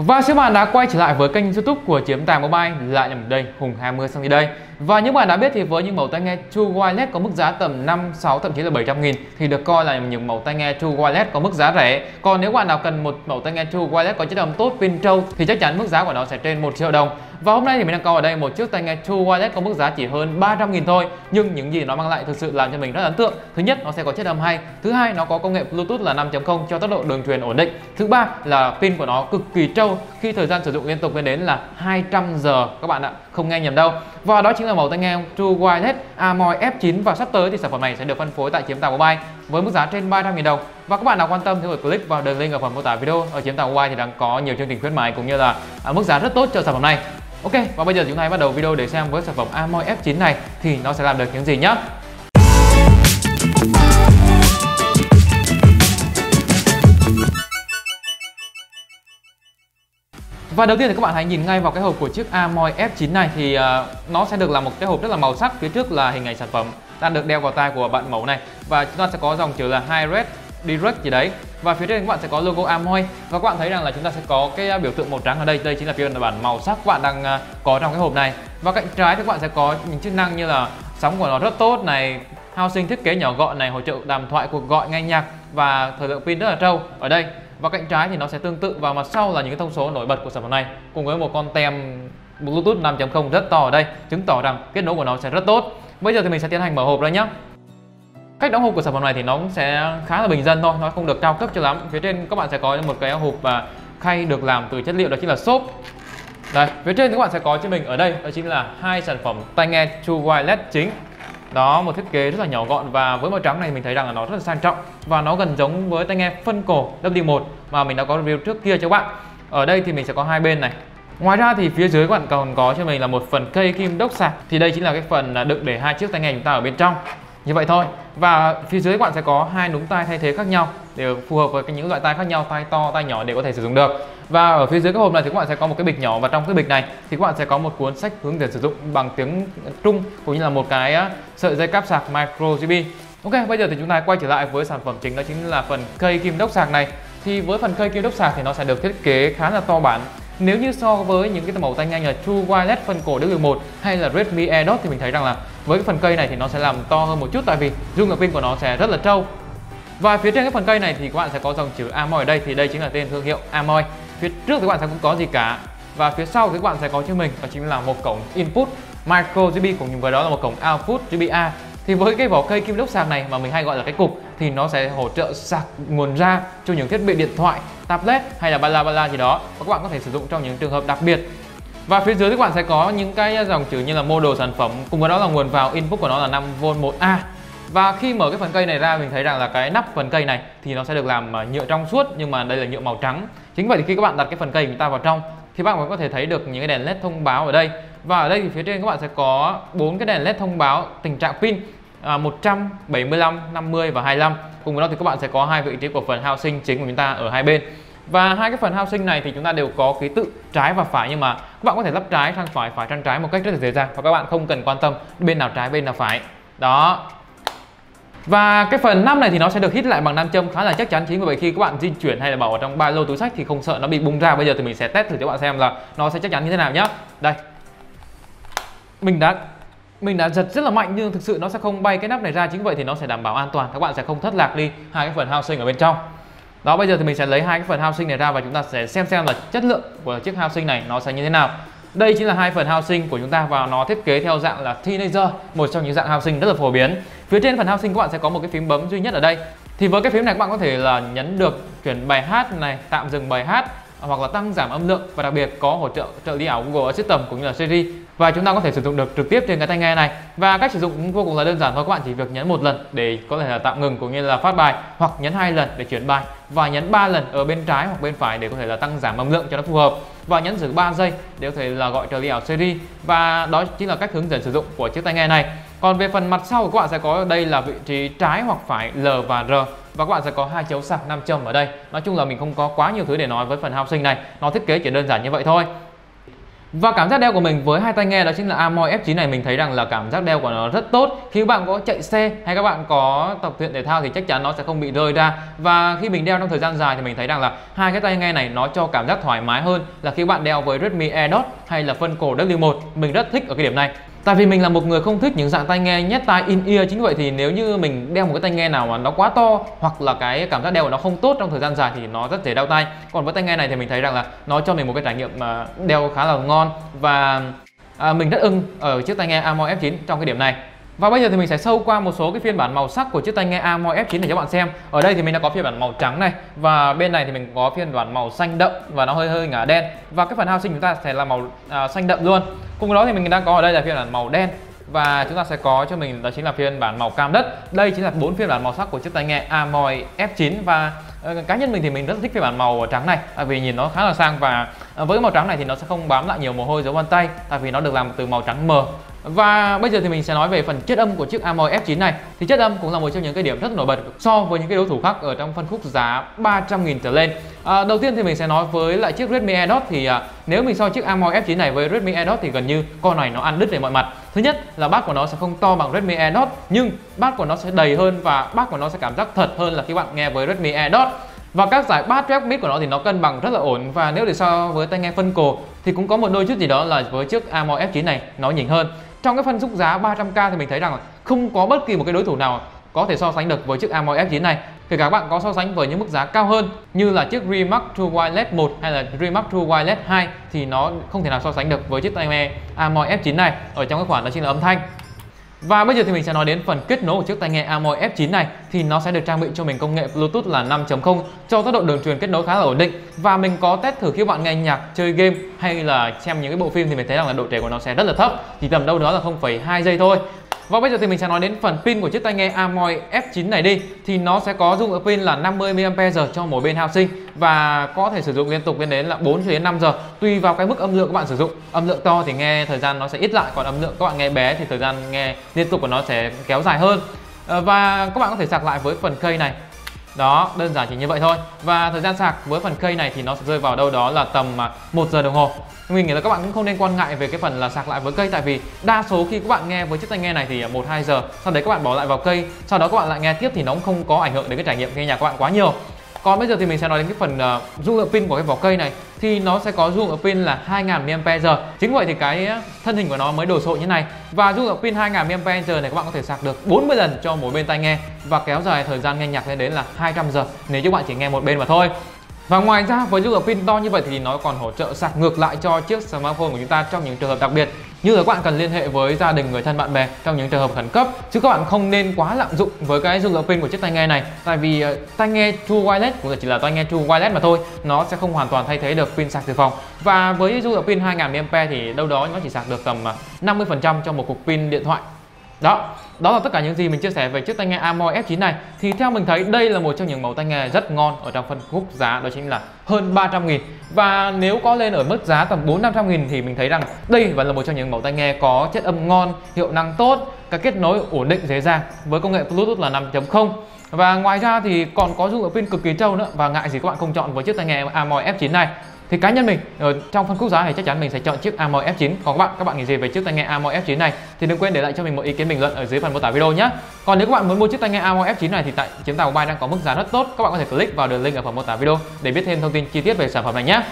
Và các bạn đã quay trở lại với kênh youtube của Chiếm Tài Mobile. Lại nằm đây, Hùng 20 sang đây. Và những bạn đã biết thì với những mẫu tai nghe True Wireless có mức giá tầm 5, 6 thậm chí là 700 nghìn Thì được coi là những mẫu tai nghe True Wireless có mức giá rẻ. Còn nếu bạn nào cần một mẫu tai nghe True Wireless có chất âm tốt pin trâu Thì chắc chắn mức giá của nó sẽ trên 1 triệu đồng. Và hôm nay thì mình đang có ở đây một chiếc tai nghe True Wireless có mức giá chỉ hơn 300 nghìn thôi Nhưng những gì nó mang lại thực sự làm cho mình rất ấn tượng. Thứ nhất nó sẽ có chất âm hay. Thứ hai nó có công nghệ Bluetooth là 5.0 cho tốc độ đường truyền ổn định. Thứ ba là pin của nó cực kỳ trâu khi thời gian sử dụng liên tục lên đến là 200 giờ các bạn ạ không nghe nhầm đâu. Và đó chính là mẫu tai nghe True Wireless Amoy F9 và sắp tới thì sản phẩm này sẽ được phân phối tại Chiếm Tàu Mobile với mức giá trên 300.000 đồng. Và các bạn nào quan tâm thì hãy click vào đường link ở phần mô tả video. Ở Chiếm Tàu Mobile thì đang có nhiều chương trình khuyến mại cũng như là à, mức giá rất tốt cho sản phẩm này. Ok và bây giờ chúng ta hãy bắt đầu video để xem với sản phẩm Amoy F9 này thì nó sẽ làm được những gì nhé Và đầu tiên thì các bạn hãy nhìn ngay vào cái hộp của chiếc Amoy F9 này thì uh, nó sẽ được là một cái hộp rất là màu sắc. Phía trước là hình ảnh sản phẩm đang được đeo vào tay của bạn mẫu này. Và chúng ta sẽ có dòng chữ là High Red Direct gì đấy. Và phía trên các bạn sẽ có logo Amoy. Và các bạn thấy rằng là chúng ta sẽ có cái ờ, biểu tượng màu trắng ở đây. Đây chính là phiên bản màu sắc các bạn đang ờ, có trong cái hộp này. Và cạnh trái thì các bạn sẽ có những chức năng như là sóng của nó rất tốt này housing thiết kế nhỏ gọn này hỗ trợ đàm thoại cuộc gọi nghe nhạc và thời lượng pin rất là trâu. Ở đây và cạnh trái thì nó sẽ tương tự. Và mặt sau là những cái thông số nổi bật của sản phẩm này. Cùng với một con tem Bluetooth 5.0 rất to ở đây, chứng tỏ rằng kết nối của nó sẽ rất tốt. Bây giờ thì mình sẽ tiến hành mở hộp ra nhé cách đóng hộp của sản phẩm này thì nó cũng sẽ khá là bình dân thôi, nó không được cao cấp cho lắm. Phía trên các bạn sẽ có một cái hộp và khay được làm từ chất liệu, đó chính là xốp. Đây, phía trên các bạn sẽ có cho mình ở đây, đó chính là hai sản phẩm tai nghe True Wireless chính đó, một thiết kế rất là nhỏ gọn và với màu trắng này mình thấy rằng là nó rất là sang trọng và nó gần giống với tai nghe phân cổ WD1 mà mình đã có review trước kia cho các bạn. Ở đây thì mình sẽ có hai bên này. Ngoài ra thì phía dưới các bạn còn có cho mình là một phần cây kim đốc sạc. Thì đây chính là cái phần đựng để hai chiếc tai nghe chúng ta ở bên trong. Như vậy thôi. Và phía dưới các bạn sẽ có hai núm tai thay thế khác nhau đều phù hợp với những loại tai khác nhau, tai to, tai nhỏ để có thể sử dụng được. Và ở phía dưới cái hộp này thì các bạn sẽ có một cái bịch nhỏ và trong cái bịch này thì các bạn sẽ có một cuốn sách hướng dẫn sử dụng bằng tiếng Trung cũng như là một cái sợi dây cáp sạc micro USB Ok, bây giờ thì chúng ta quay trở lại với sản phẩm chính đó chính là phần cây kim đốc sạc này. Thì với phần cây kim đốc sạc thì nó sẽ được thiết kế khá là to bản. Nếu như so với những cái mẫu tai nghe như là True Wireless phân cổ W1 hay là Redmi AirDot thì mình thấy rằng là với cái phần cây này thì nó sẽ làm to hơn một chút tại vì dung lượng pin của nó sẽ rất là trâu và phía trên cái phần cây này thì các bạn sẽ có dòng chữ Amoy ở đây thì đây chính là tên thương hiệu Amoy. Phía trước thì các bạn sẽ không có gì cả. Và phía sau thì các bạn sẽ có cho mình đó chính là một cổng input micro USB cùng với đó là một cổng output USB-A thì với cái vỏ cây kim đốc sạc này mà mình hay gọi là cái cục thì nó sẽ hỗ trợ sạc nguồn ra cho những thiết bị điện thoại, tablet hay là bala bala gì đó và các bạn có thể sử dụng trong những trường hợp đặc biệt. Và phía dưới thì các bạn sẽ có những cái dòng chữ như là model sản phẩm cùng với đó là nguồn vào input của nó là 5V 1A và khi mở cái phần cây này ra mình thấy rằng là cái nắp phần cây này thì nó sẽ được làm ờ, nhựa trong suốt nhưng mà đây là nhựa màu trắng. Chính vậy thì khi các bạn đặt cái phần cây của chúng ta vào trong thì bạn có thể thấy được những cái đèn led thông báo ở đây. Và ở đây thì phía trên các bạn sẽ có bốn cái đèn led thông báo tình trạng pin à, 100, 75, 50 và 25 cùng với đó thì các bạn sẽ có hai vị trí của phần housing chính của chúng ta ở hai bên. Và hai cái phần housing này thì chúng ta đều có ký tự trái và phải nhưng mà các bạn có thể lắp trái sang phải phải sang trái một cách rất là dễ dàng và các bạn không cần quan tâm bên nào trái bên nào phải. Đó và cái phần nắp này thì nó sẽ được hít lại bằng nam châm khá là chắc chắn. Chính vì vậy khi các bạn di chuyển hay là bảo ở trong ba lô túi sách thì không sợ nó bị bung ra. Bây giờ thì mình sẽ test thử cho bạn xem là nó sẽ chắc chắn như thế nào nhá. Đây. Mình đã mình đã giật rất là mạnh nhưng thực sự nó sẽ không bay cái nắp này ra. Chính vậy thì nó sẽ đảm bảo an toàn. Các bạn sẽ không thất lạc đi. Hai cái phần housing ở bên trong. Đó, bây giờ thì mình sẽ lấy hai cái phần housing này ra và chúng ta sẽ xem xem là chất lượng của chiếc housing này nó sẽ như thế nào đây chính là hai phần housing của chúng ta và nó thiết kế theo dạng là teenager, một trong những dạng housing rất là phổ biến. Phía trên phần housing các bạn sẽ có một cái phím bấm duy nhất ở đây. Thì với cái phím này các bạn có thể là nhấn được chuyển bài hát này, tạm dừng bài hát hoặc là tăng giảm âm lượng và đặc biệt có hỗ trợ trợ lý ảo Google Assistant cũng như là Siri. Và chúng ta có thể sử dụng được trực tiếp trên cái tai nghe này. Và cách sử dụng vô cùng là đơn giản thôi, các bạn chỉ việc nhấn một lần để có thể là tạm ngừng cũng như là phát bài, hoặc nhấn hai lần để chuyển bài, và nhấn 3 lần ở bên trái hoặc bên phải để có thể là tăng giảm âm lượng cho nó phù hợp. Và nhấn giữ 3 giây để có thể là gọi trợ lý ảo Siri. Và đó chính là cách hướng dẫn sử dụng của chiếc tai nghe này. Còn về phần mặt sau của các bạn sẽ có đây là vị trí trái hoặc phải L và R và các bạn sẽ có hai chấu sạc nam châm ở đây nói chung là mình không có quá nhiều thứ để nói với phần housing này nó thiết kế chỉ đơn giản như vậy thôi Và cảm giác đeo của mình với hai tai nghe đó chính là Amoy F9 này mình thấy rằng là cảm giác đeo của nó rất tốt. Khi các bạn có chạy xe hay các bạn có tập luyện thể thao thì chắc chắn nó sẽ không bị rơi ra. Và khi mình đeo trong thời gian dài thì mình thấy rằng là hai cái tai nghe này nó cho cảm giác thoải mái hơn là khi bạn đeo với Redmi e AirDot hay là phân cổ W1. Mình rất thích ở cái điểm này. Tại vì mình là một người không thích những dạng tai nghe nhét tai in ear chính vậy thì nếu như mình đeo một cái tai nghe nào mà nó quá to hoặc là cái cảm giác đeo của nó không tốt trong thời gian dài thì nó rất dễ đau tai. Còn với tai nghe này thì mình thấy rằng là nó cho mình một cái trải nghiệm mà đeo khá là ngon và à, mình rất ưng ở chiếc tai nghe Amor F9 trong cái điểm này. Và bây giờ thì mình sẽ sâu qua một số cái phiên bản màu sắc của chiếc tai nghe Amoi F9 để cho bạn xem. Ở đây thì mình đã có phiên bản màu trắng này và bên này thì mình có phiên bản màu xanh đậm và nó hơi hơi ngả đen. Và cái phần housing chúng ta sẽ là màu à, xanh đậm luôn. Cùng với đó thì mình đang có ở đây là phiên bản màu đen và chúng ta sẽ có cho mình đó chính là phiên bản màu cam đất. Đây chính là bốn phiên bản màu sắc của chiếc tai nghe Amoi F9 và ờ, cá nhân mình thì mình rất thích phiên bản màu trắng này tại vì nhìn nó khá là sang và ờ, với màu trắng này thì nó sẽ không bám lại nhiều mồ hôi dấu vân tay tại vì nó được làm từ màu trắng mờ và bây giờ thì mình sẽ nói về phần chất âm của chiếc Amoy F9 này. Thì chất âm cũng là một trong những cái điểm rất nổi bật so với những cái đối thủ khác ở trong phân khúc giá 300.000 trở lên. À, đầu tiên thì mình sẽ nói với lại chiếc Redmi AirDot thì à, nếu mình so chiếc Amoy F9 này với Redmi AirDot thì gần như con này nó ăn đứt về mọi mặt. Thứ nhất là bát của nó sẽ không to bằng Redmi AirDot nhưng bát của nó sẽ đầy hơn và bát của nó sẽ cảm giác thật hơn là khi bạn nghe với Redmi AirDot. Và các giải bass track mid của nó thì nó cân bằng rất là ổn và nếu để so với tai nghe phân cổ thì cũng có một đôi chút gì đó là với chiếc Amor F9 này nó nhỉnh hơn trong cái phân khúc giá 300k thì mình thấy rằng là không có bất kỳ một cái đối thủ nào có thể so sánh được với chiếc Amoy F9 này. Kể cả các bạn có so sánh với những mức giá cao hơn như là chiếc Remark True Wireless 1 hay là Remark True Wireless 2 thì nó không thể nào so sánh được với chiếc tai nghe Amoy F9 này. Ở trong cái khoản đó chính là âm thanh và bây giờ thì mình sẽ nói đến phần kết nối của chiếc tai nghe Amor F9 này. Thì nó sẽ được trang bị cho mình công nghệ Bluetooth là 5.0 cho tốc độ đường truyền kết nối khá là ổn định. Và mình có test thử khi bạn nghe nhạc, chơi game hay là xem những cái bộ phim thì mình thấy rằng là độ trễ của nó sẽ rất là thấp. Chỉ tầm đâu đó là 0,2 giây thôi và bây giờ thì mình sẽ nói đến phần pin của chiếc tai nghe Amoi F9 này đi. Thì nó sẽ có dung lượng pin là 50 mAh cho mỗi bên housing Và có thể sử dụng liên tục lên đến là 4 đến 5 giờ. Tùy vào cái mức âm lượng các bạn sử dụng. Âm lượng to thì nghe thời gian nó sẽ ít lại, Còn âm lượng các bạn nghe bé thì thời gian nghe liên tục của nó sẽ kéo dài hơn. Ờ, và các bạn có thể sạc lại với phần cây này đó, đơn giản chỉ như vậy thôi. Và thời gian sạc với phần cây này thì nó sẽ rơi vào đâu đó là tầm à, 1 giờ đồng hồ. Mình nghĩ là các bạn cũng không nên quan ngại về cái phần là sạc lại với cây tại vì đa số khi các bạn nghe với chiếc tai nghe này thì à, 1 2 giờ, sau đấy các bạn bỏ lại vào cây, sau đó các bạn lại nghe tiếp thì nó cũng không có ảnh hưởng đến cái trải nghiệm nghe nhạc các bạn quá nhiều. Còn bây giờ thì mình sẽ nói đến cái phần à, uh, dung lượng pin của cái vỏ cây này thì nó sẽ có dung lượng pin là 2000 mAh. Chính vậy thì cái ờ, thân hình của nó mới đồ sộ như này. Và dung lượng pin 2000 mAh này các bạn có thể sạc được 40 lần cho mỗi bên tai nghe và kéo dài thời gian nghe nhạc lên đến là 200 giờ, nếu như bạn chỉ nghe một bên mà thôi. Và ngoài ra, với dung lượng pin to như vậy thì nó còn hỗ trợ sạc ngược lại cho chiếc smartphone của chúng ta trong những trường hợp đặc biệt như là các bạn cần liên hệ với gia đình, người thân, bạn bè trong những trường hợp khẩn cấp. Chứ các bạn không nên quá lạm dụng với cái dung lượng pin của chiếc tai nghe này. Tại vì uh, tai nghe True Wireless cũng chỉ là tai nghe True Wireless mà thôi nó sẽ không hoàn toàn thay thế được pin sạc dự phòng. Và với dung lượng pin 2000 mAh thì đâu đó nó chỉ sạc được tầm ờ, 50% cho một cục pin điện thoại đó đó là tất cả những gì mình chia sẻ về chiếc tai nghe Amor F9 này. Thì theo mình thấy, đây là một trong những mẫu tai nghe rất ngon ở trong phân khúc giá, đó chính là hơn 300 nghìn. Và nếu có lên ở mức giá tầm 4 500 nghìn thì mình thấy rằng đây vẫn là một trong những mẫu tai nghe có chất âm ngon, hiệu năng tốt các kết nối ổn định dễ dàng với công nghệ Bluetooth là 5.0 và ngoài ra thì còn có dung lượng pin cực kỳ trâu nữa và ngại gì các bạn không chọn với chiếc tai nghe Amor F9 này thì cá nhân mình ở trong phân khúc giá thì chắc chắn mình sẽ chọn chiếc Amor F9 còn các bạn các bạn nghĩ gì về chiếc tai nghe Amor F9 này, thì đừng quên để lại cho mình một ý kiến bình luận ở dưới phần mô tả video nhé còn nếu các bạn muốn mua chiếc tai nghe Amor F9 này thì tại chiếm tàu mobile đang có mức giá rất tốt. Các bạn có thể click vào đường link ở phần mô tả video để biết thêm thông tin chi tiết về sản phẩm này nhé